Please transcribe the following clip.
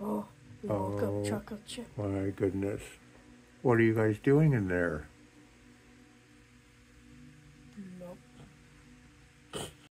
Oh, woke Oh. chocolate chip. My goodness. What are you guys doing in there? Nope.